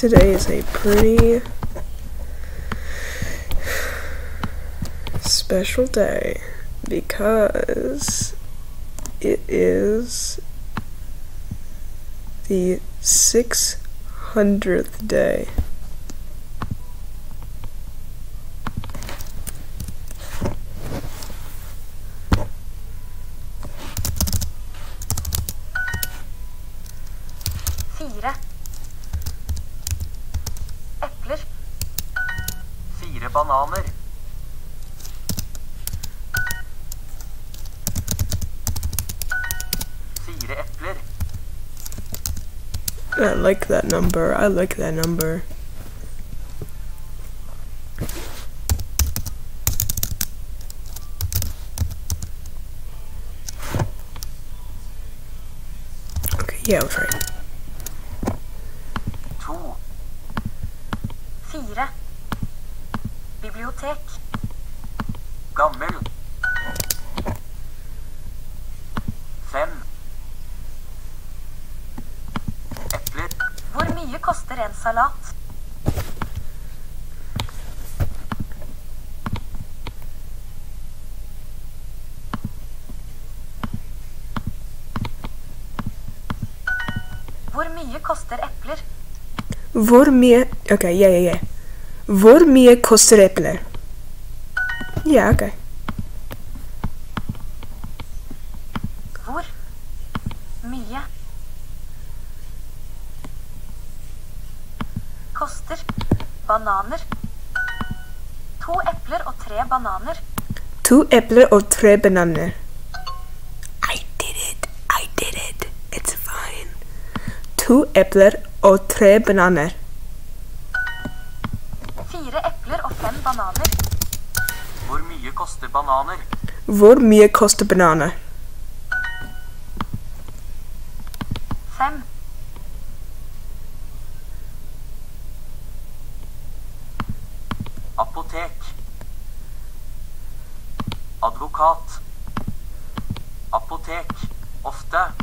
Today is a pretty special day because it is the 600th day. Fire. Fire bananer. I like that number. I like that number. Okay, yeah, I was right. Bibliotek. Gammel. Fem. Epler. Hvor mye koster en salat? Hvor mye koster epler? Hvor mye Ok, ja, ja, ja. Hvor mye koster epler? Ja, ok. Hvor mye koster bananer? To epler og tre bananer. To epler og tre bananer. I did it. I did it. It's fine. To epler og tre bananer. Bananer? Hvor mye koster bananer? Fem. Apotek. Advokat. Apotek. Ofte.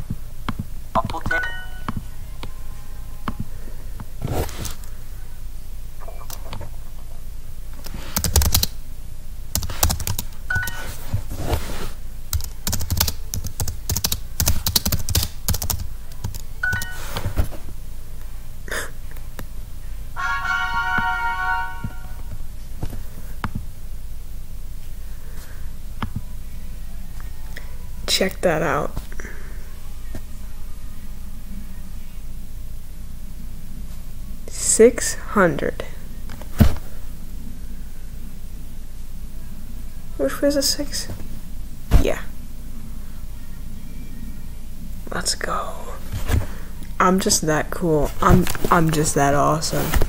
Check that out. Six hundred. Which was a six? Yeah. Let's go. I'm just that cool. I'm I'm just that awesome.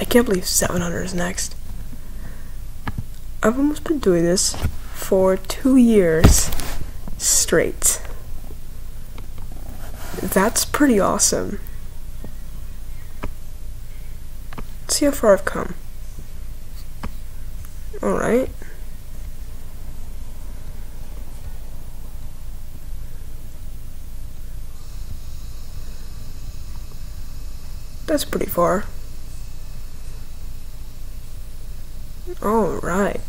I can't believe 700 is next. I've almost been doing this for two years straight. That's pretty awesome. Let's see how far I've come. Alright. That's pretty far. Alright.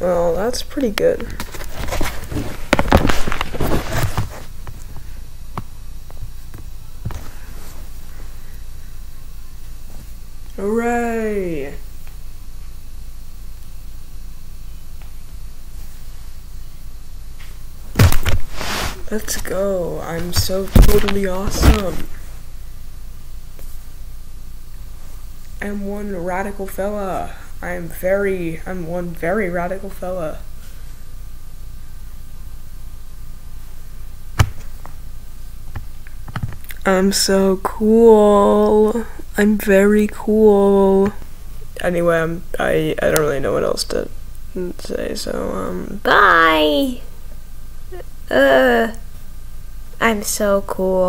Well, that's pretty good. Hooray! Let's go. I'm so totally awesome. I'm one radical fella. I'm very, I'm one very radical fella. I'm so cool. I'm very cool. Anyway, I'm, I, I don't really know what else to say, so, um, bye! Uh, I'm so cool.